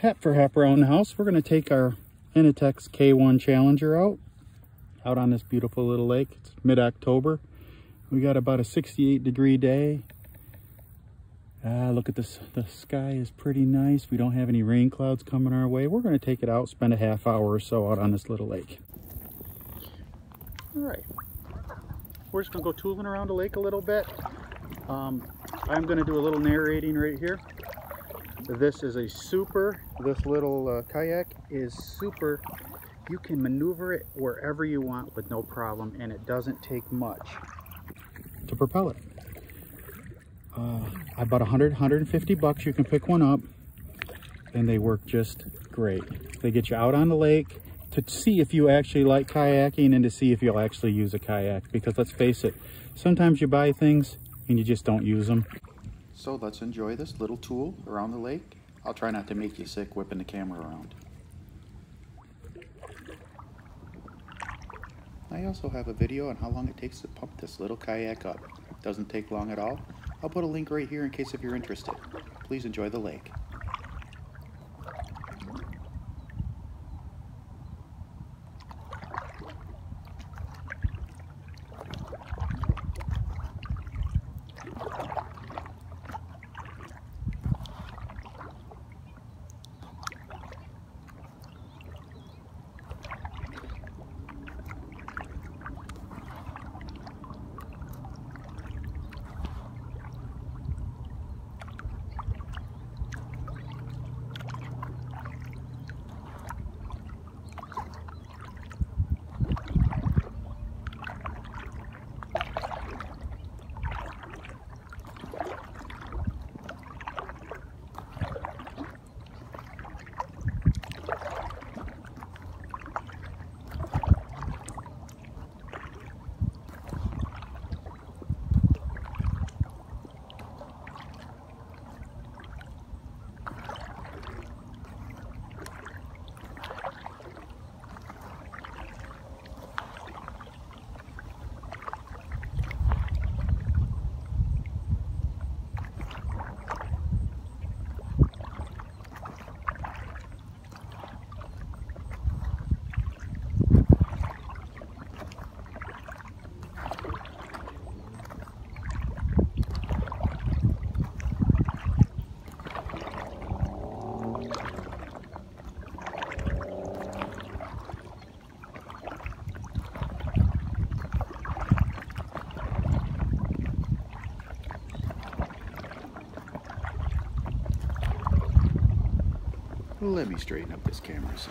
hat for hap around the house. We're going to take our Intex K1 Challenger out, out on this beautiful little lake. It's mid-October. We got about a 68 degree day. Ah, look at this. The sky is pretty nice. We don't have any rain clouds coming our way. We're going to take it out, spend a half hour or so out on this little lake. All right. We're just going to go tooling around the lake a little bit. Um, I'm going to do a little narrating right here. This is a super, this little uh, kayak is super. You can maneuver it wherever you want with no problem and it doesn't take much to propel it. Uh, about 100, 150 bucks, you can pick one up and they work just great. They get you out on the lake to see if you actually like kayaking and to see if you'll actually use a kayak because let's face it, sometimes you buy things and you just don't use them. So let's enjoy this little tool around the lake. I'll try not to make you sick whipping the camera around. I also have a video on how long it takes to pump this little kayak up. It Doesn't take long at all. I'll put a link right here in case if you're interested. Please enjoy the lake. Let me straighten up this camera so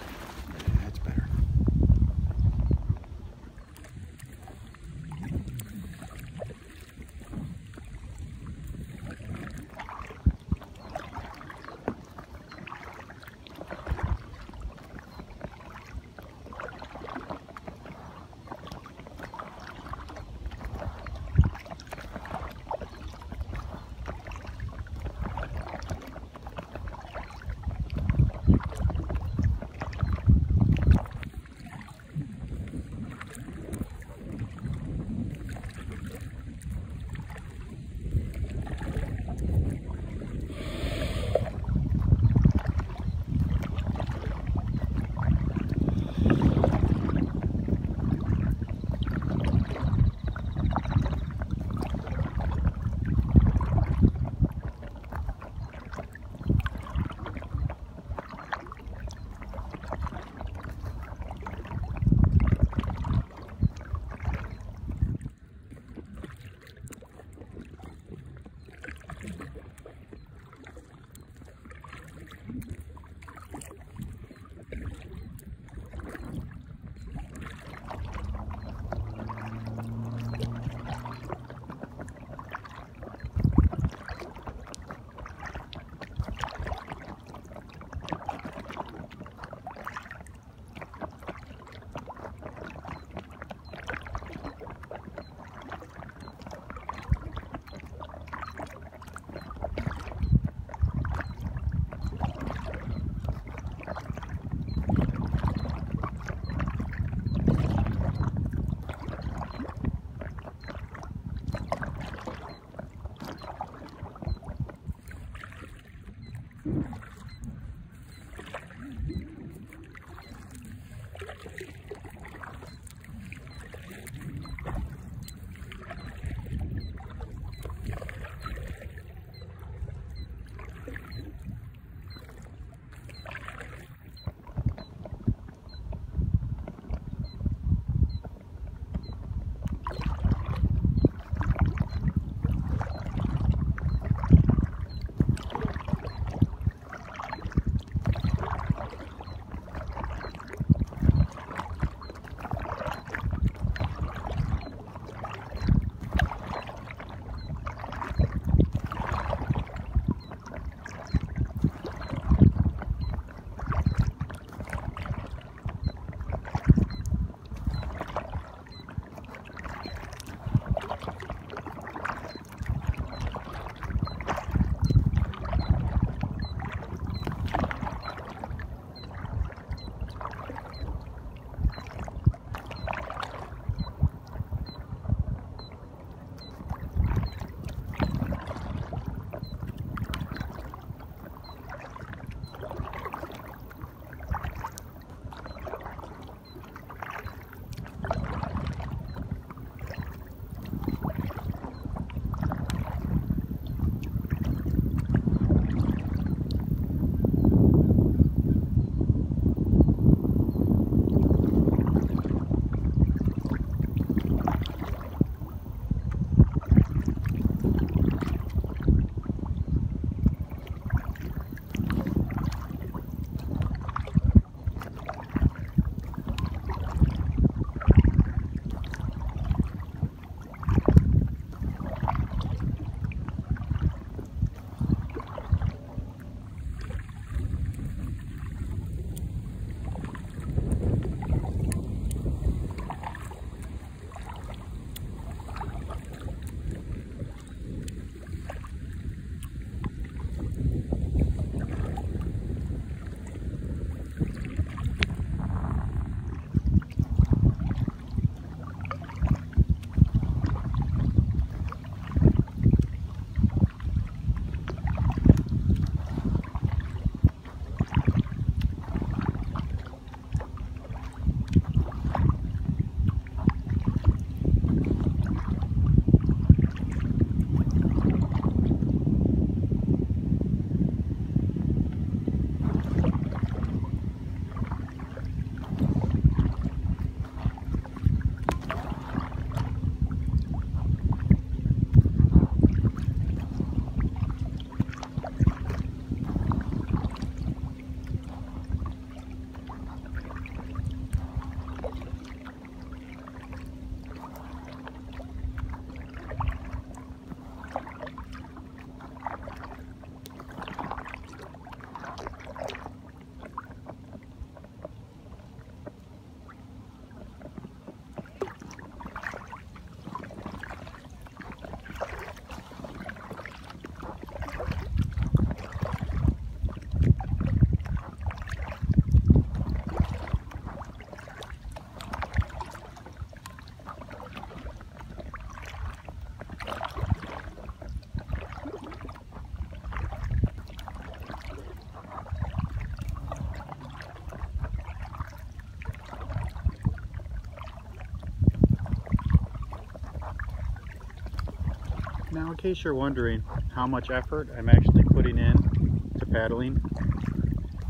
Now, in case you're wondering how much effort I'm actually putting in to paddling,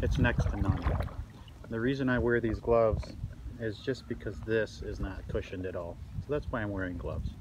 it's next to none. The reason I wear these gloves is just because this is not cushioned at all. So that's why I'm wearing gloves.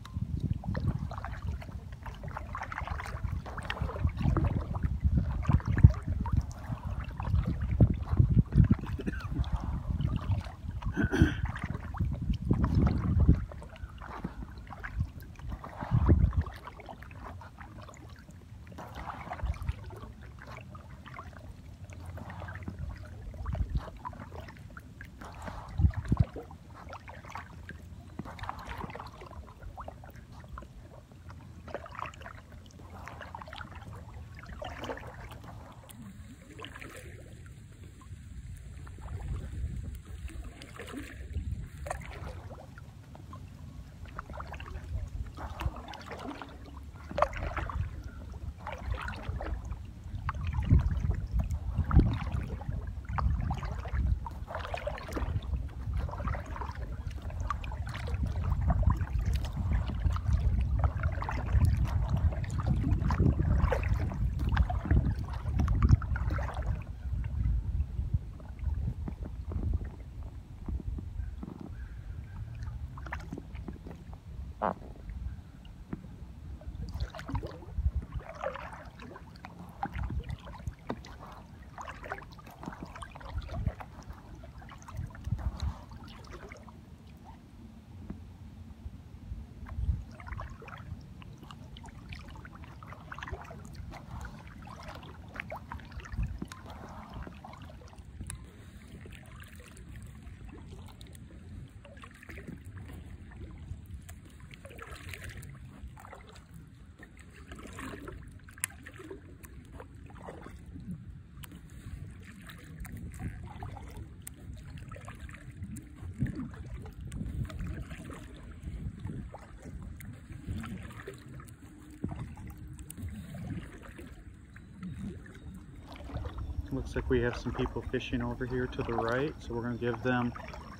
Looks like we have some people fishing over here to the right, so we're going to give them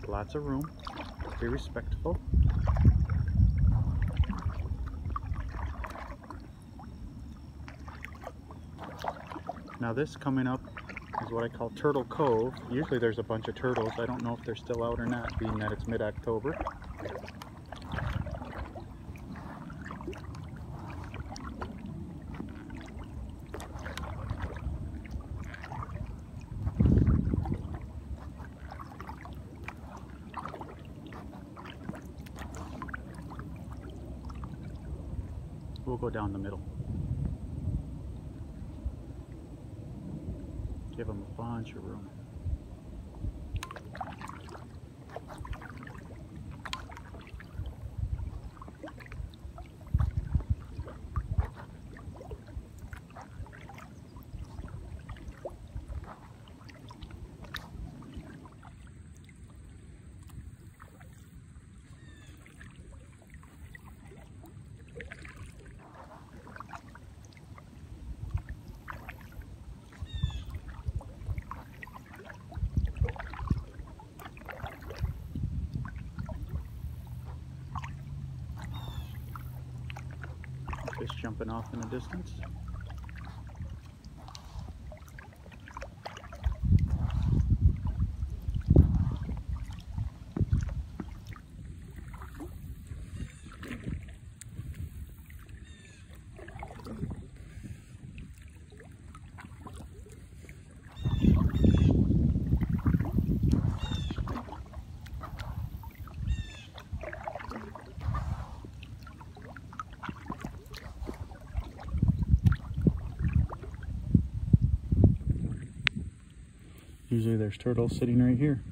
lots of room. Be respectful. Now this coming up is what I call Turtle Cove. Usually there's a bunch of turtles. I don't know if they're still out or not, being that it's mid-October. We'll go down the middle. Give them a bunch of room. Jumping off in the distance. There's turtles sitting right here.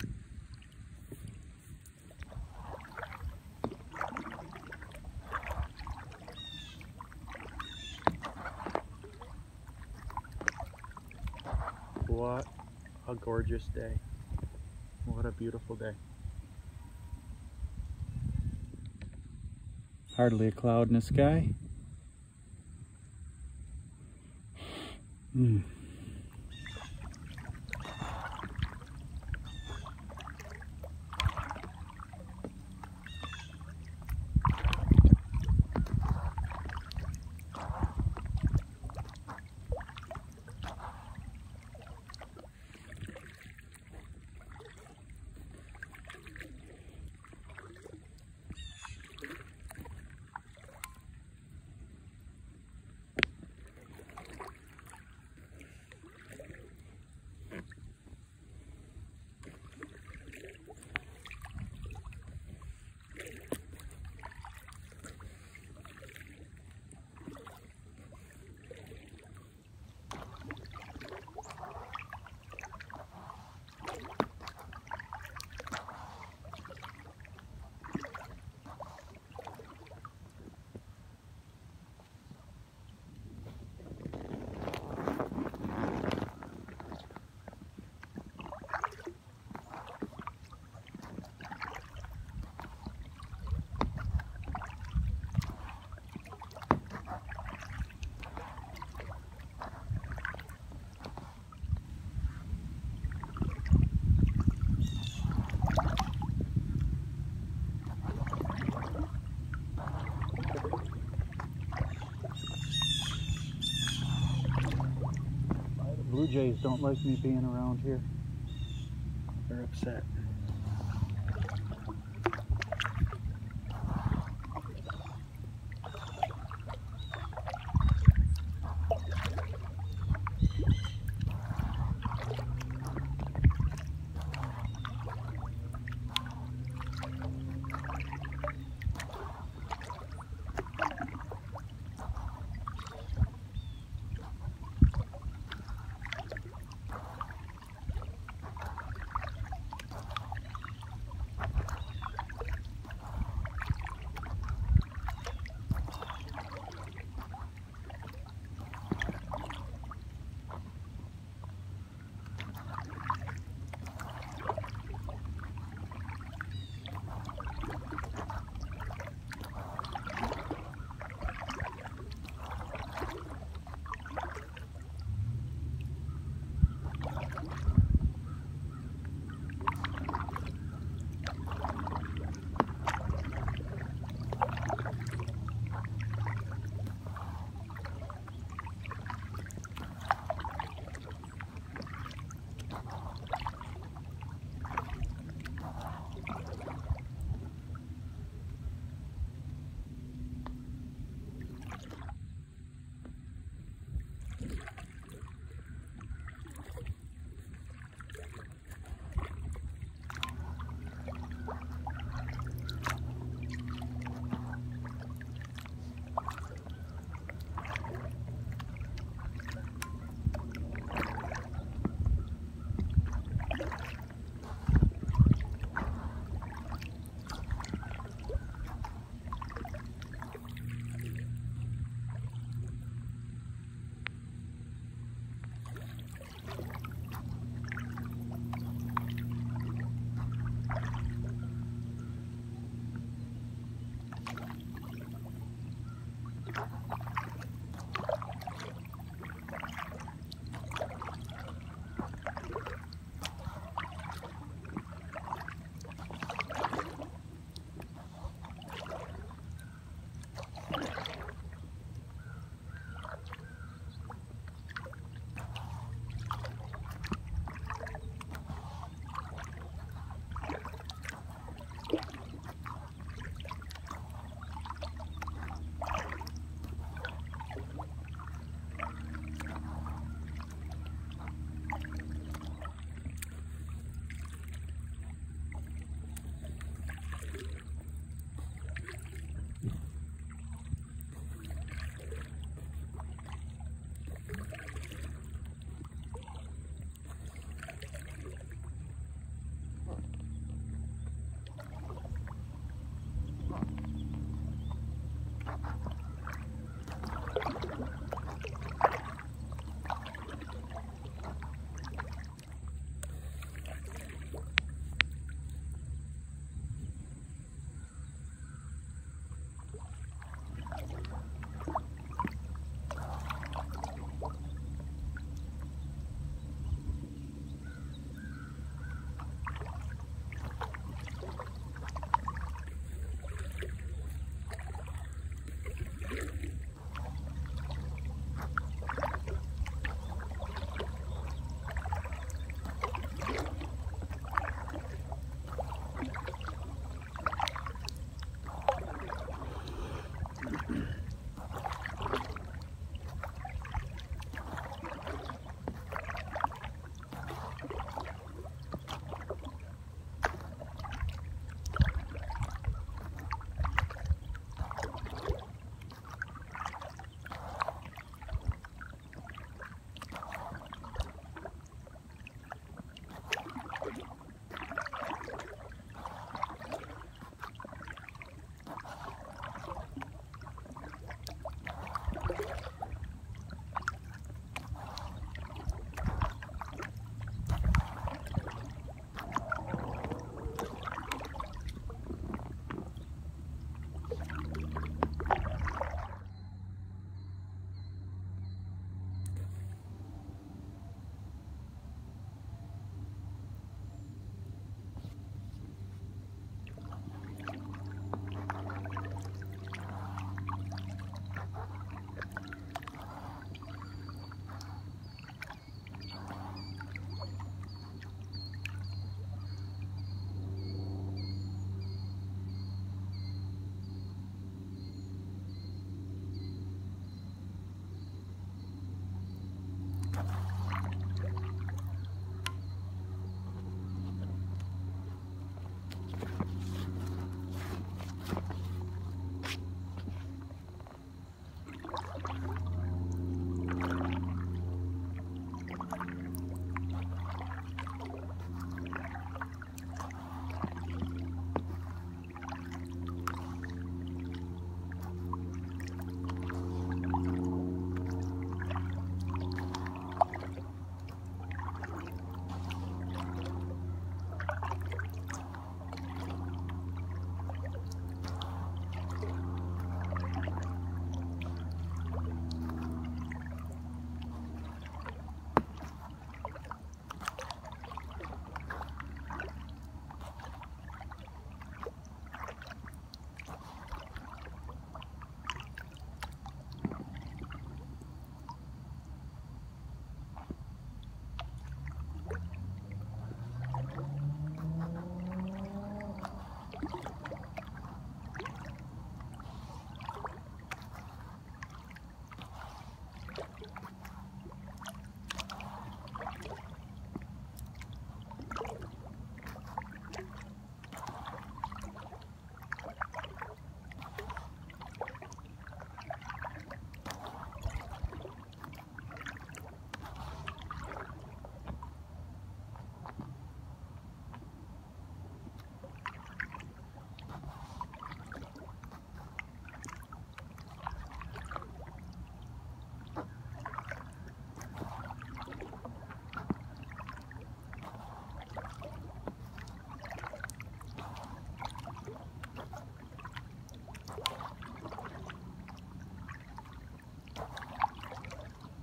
What a gorgeous day. What a beautiful day. Hardly a cloud in the sky. Mm. Jays don't like me being around here. They're upset.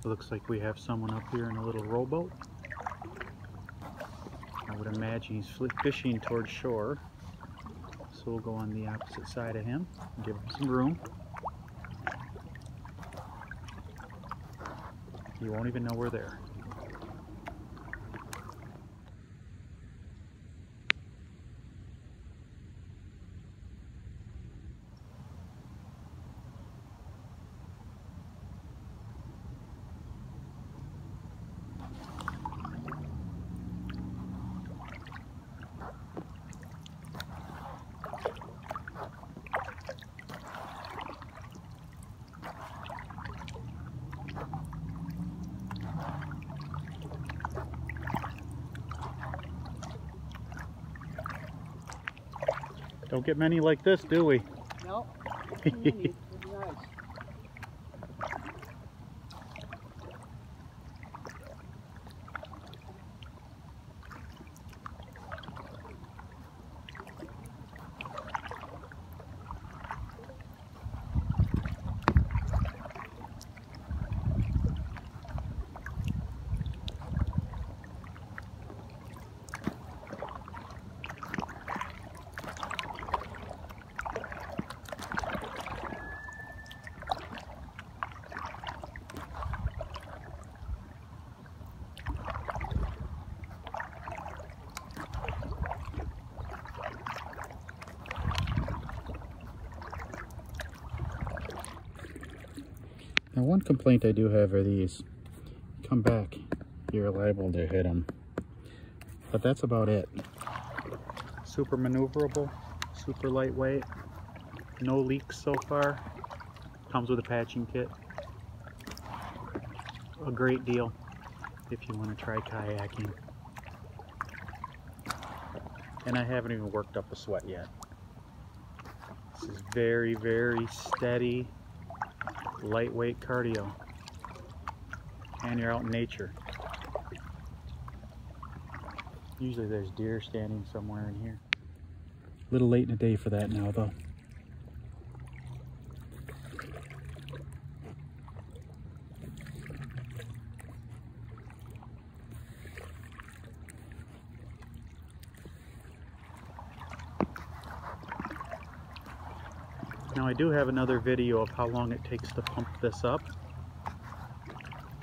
It looks like we have someone up here in a little rowboat. I would imagine he's fishing towards shore. So we'll go on the opposite side of him give him some room. He won't even know we're there. Don't get many like this, do we? No. Mm-hmm. Now one complaint I do have are these. Come back, you're liable to hit them. But that's about it. Super maneuverable, super lightweight, no leaks so far. Comes with a patching kit. A great deal if you want to try kayaking. And I haven't even worked up a sweat yet. This is very, very steady, lightweight cardio and you're out in nature. Usually there's deer standing somewhere in here. A little late in the day for that now though. I do have another video of how long it takes to pump this up.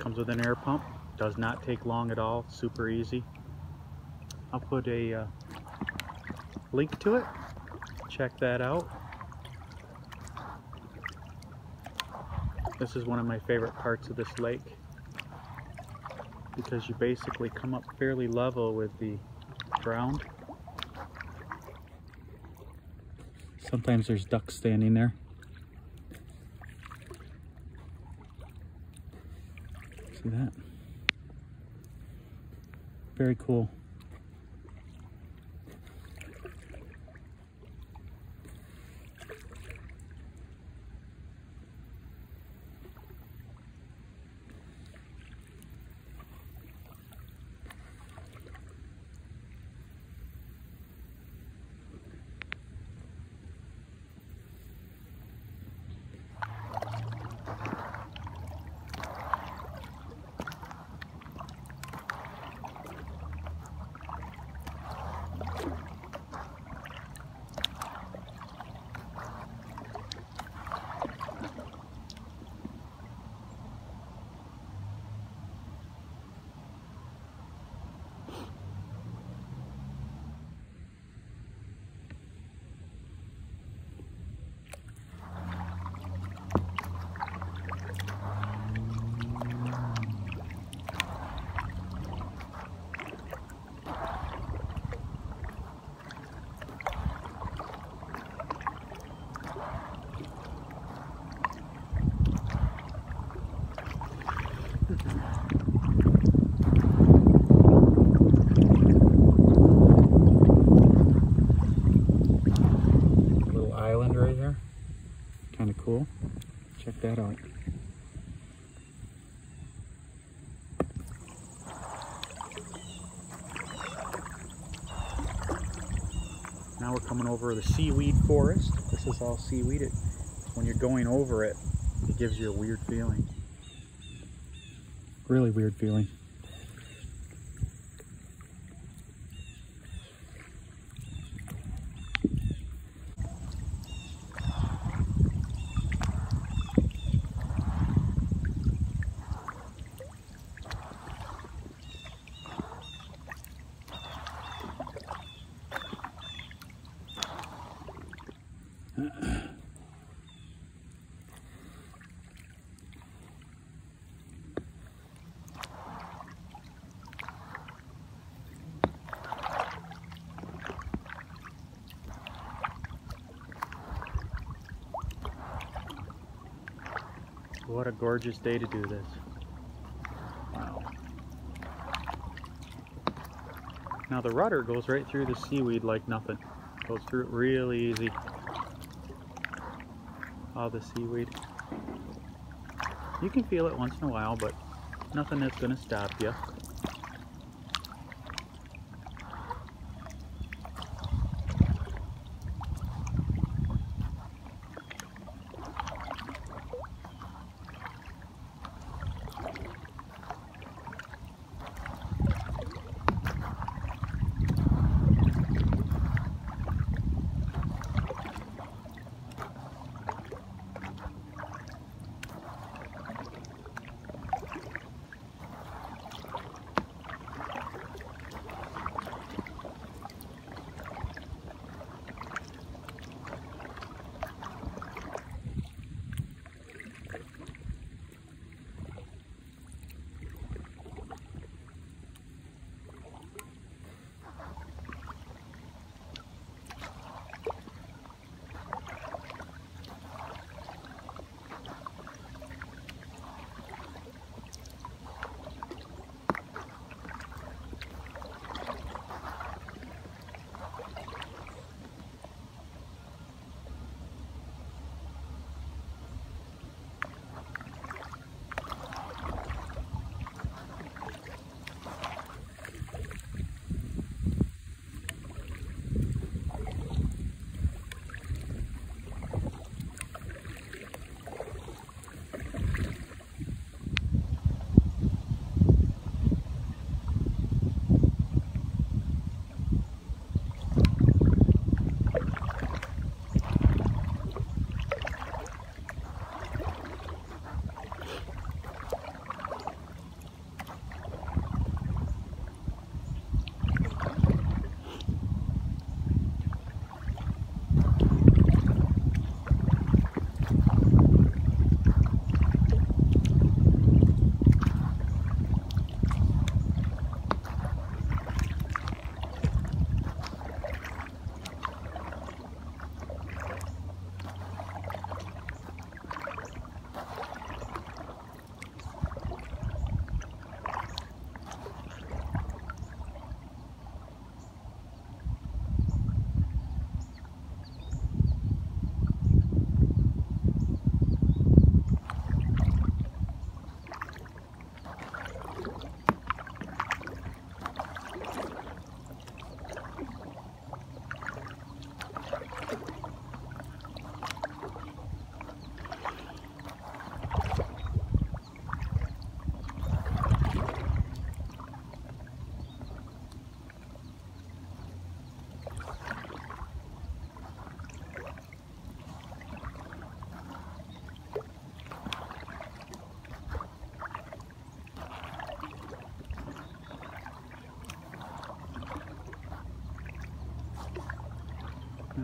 Comes with an air pump, does not take long at all, super easy. I'll put a uh, link to it, check that out. This is one of my favorite parts of this lake because you basically come up fairly level with the ground. Sometimes there's ducks standing there. See that? Very cool. Little island right here. Kind of cool. Check that out. Now we're coming over the seaweed forest. This is all seaweed. It, when you're going over it, it gives you a weird feeling. Really weird feeling. What a gorgeous day to do this. Wow. Now the rudder goes right through the seaweed like nothing. Goes through it really easy. All the seaweed. You can feel it once in a while, but nothing going to stop you.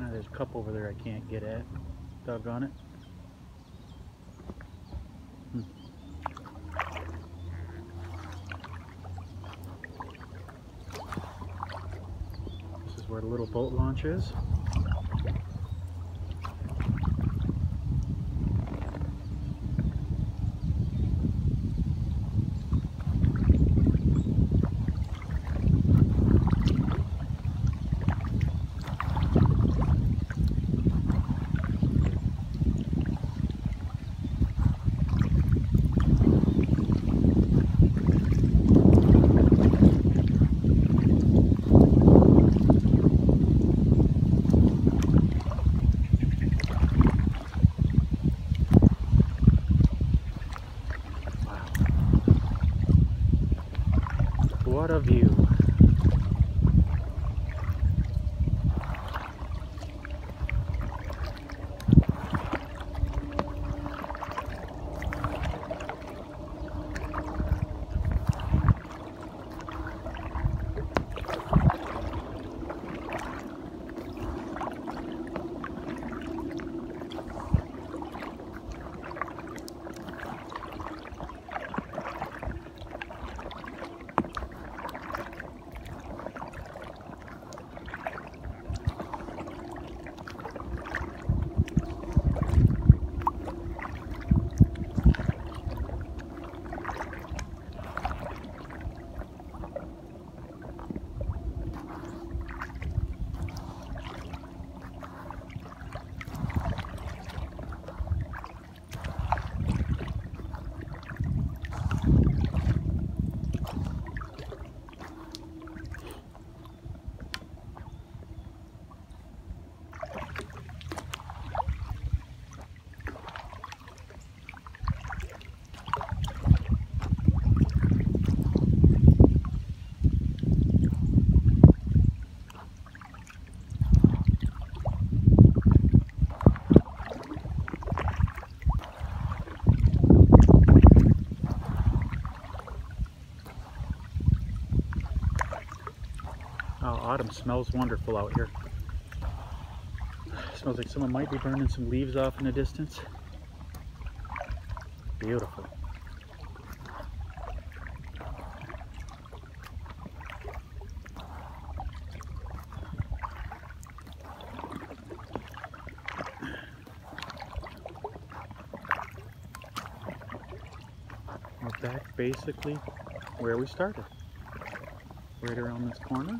Ah, there's a cup over there I can't get at. Doggone it. Hmm. This is where the little boat launch is. what a view. Autumn smells wonderful out here. smells like someone might be burning some leaves off in the distance. Beautiful. We're back basically where we started. Right around this corner.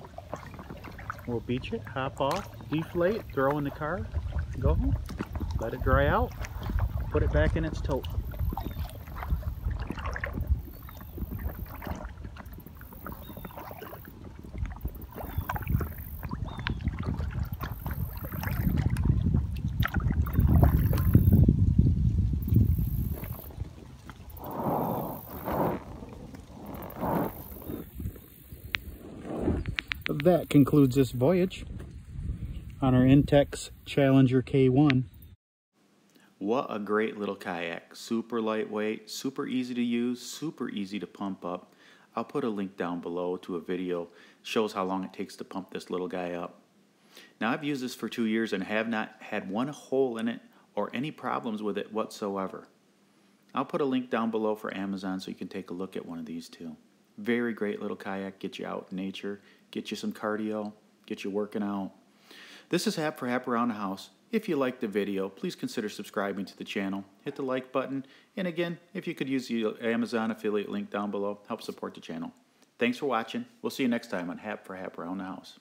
We'll beach it, hop off, deflate, throw in the car, go home. Let it dry out, put it back in its tote. That concludes this voyage on our Intex Challenger K1. What a great little kayak. Super lightweight, super easy to use, super easy to pump up. I'll put a link down below to a video shows how long it takes to pump this little guy up. Now I've used this for two years and have not had one hole in it or any problems with it whatsoever. I'll put a link down below for Amazon so you can take a look at one of these too. Very great little kayak, get you out in nature, get you some cardio, get you working out. This is Hap for Hap Around the House. If you liked the video, please consider subscribing to the channel. Hit the like button. And again, if you could use the Amazon affiliate link down below, help support the channel. Thanks for watching. We'll see you next time on Hap for Hap Around the House.